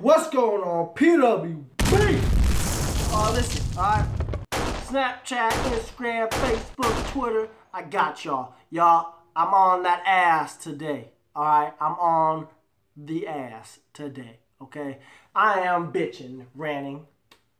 What's going on, PWB? Oh, listen, alright? Snapchat, Instagram, Facebook, Twitter, I got y'all. Y'all, I'm on that ass today. Alright? I'm on the ass today. Okay? I am bitching, ranting,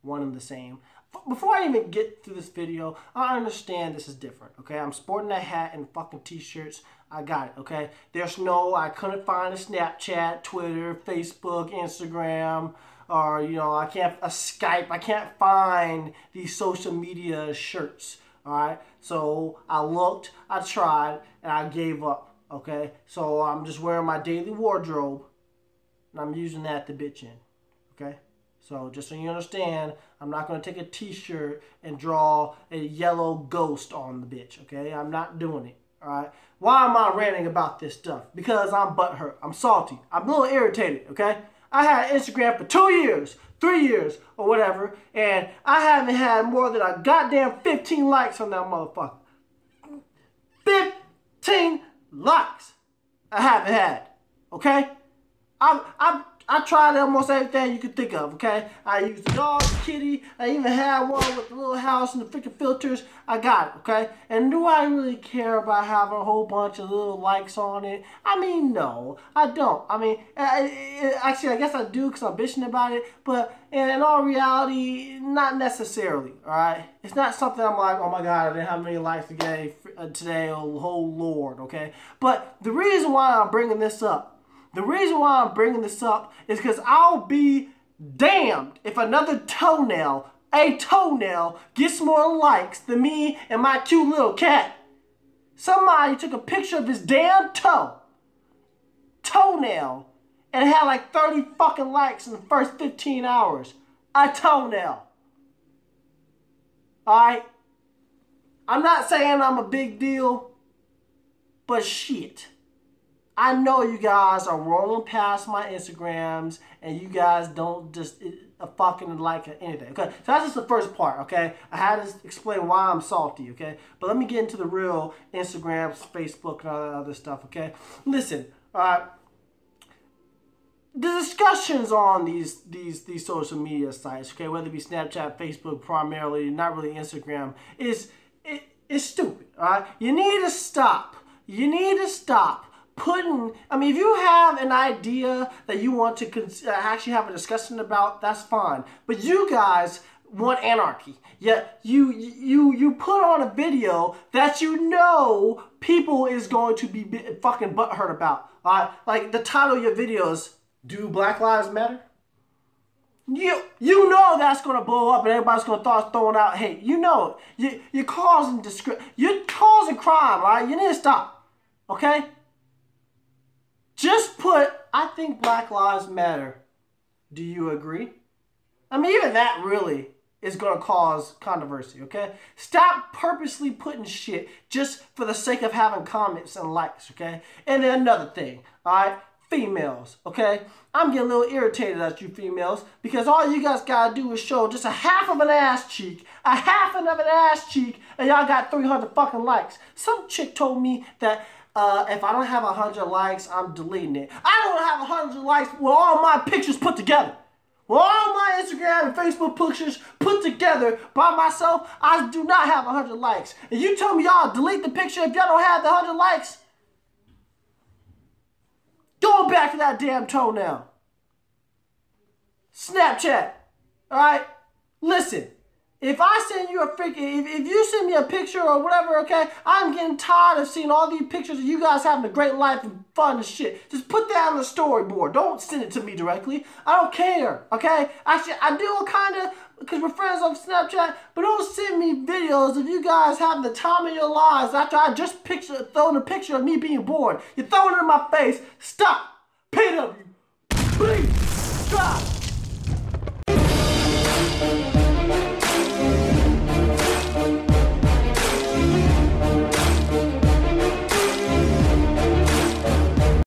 one and the same. Before I even get through this video, I understand this is different, okay? I'm sporting a hat and fucking t-shirts. I got it, okay? There's no, I couldn't find a Snapchat, Twitter, Facebook, Instagram, or, you know, I can't, a Skype. I can't find these social media shirts, all right? So I looked, I tried, and I gave up, okay? So I'm just wearing my daily wardrobe, and I'm using that to bitch in, okay? So just so you understand, I'm not going to take a t-shirt and draw a yellow ghost on the bitch, okay? I'm not doing it, all right? Why am I ranting about this stuff? Because I'm butthurt. I'm salty. I'm a little irritated, okay? I had Instagram for two years, three years, or whatever, and I haven't had more than a goddamn 15 likes on that motherfucker. 15 likes I haven't had, okay? I'm, I'm I tried almost everything you could think of, okay? I used the dog, the kitty, I even had one with the little house and the freaking filters. I got it, okay? And do I really care about having a whole bunch of little likes on it? I mean, no, I don't. I mean, actually, I guess I do because I'm bitching about it, but in all reality, not necessarily, all right? It's not something I'm like, oh my God, I didn't have many likes today, uh, today, oh, oh Lord, okay? But the reason why I'm bringing this up the reason why I'm bringing this up is because I'll be damned if another toenail, a toenail, gets more likes than me and my cute little cat. Somebody took a picture of his damn toe, toenail, and had like 30 fucking likes in the first 15 hours. A toenail. Alright? I'm not saying I'm a big deal, but shit. I know you guys are rolling past my Instagrams and you guys don't just fucking like anything. Okay, so that's just the first part. Okay, I had to explain why I'm salty. Okay, but let me get into the real Instagrams, Facebook, and all that other stuff. Okay, listen. All right. The discussions on these these these social media sites, okay, whether it be Snapchat, Facebook, primarily, not really Instagram, is it is stupid. All right, you need to stop. You need to stop putting, I mean, if you have an idea that you want to uh, actually have a discussion about, that's fine. But you guys want anarchy. Yet you you you put on a video that you know people is going to be fucking butthurt about. Like the title of your videos, Do Black Lives Matter? You you know that's gonna blow up and everybody's gonna start throwing out hate. You know it. You you're causing discri- you're causing crime, right? You need to stop. Okay? Just put, I think Black Lives Matter. Do you agree? I mean, even that really is going to cause controversy, okay? Stop purposely putting shit just for the sake of having comments and likes, okay? And then another thing, all right? Females, okay? I'm getting a little irritated at you females because all you guys gotta do is show just a half of an ass cheek, a half of an ass cheek, and y'all got 300 fucking likes. Some chick told me that uh, if I don't have 100 likes, I'm deleting it. I don't have 100 likes with all my pictures put together. With all my Instagram and Facebook pictures put together by myself, I do not have 100 likes. And you tell me y'all delete the picture if y'all don't have the 100 likes? Going back to that damn toenail. Snapchat. Alright? Listen. If I send you a freaking, if, if you send me a picture or whatever, okay, I'm getting tired of seeing all these pictures of you guys having a great life and fun and shit. Just put that on the storyboard. Don't send it to me directly. I don't care, okay? Actually, I do kind of, because we're friends on Snapchat, but don't send me videos of you guys having the time of your lives after I just picture, throwing a picture of me being bored. You're throwing it in my face. Stop. PW. Please. Stop.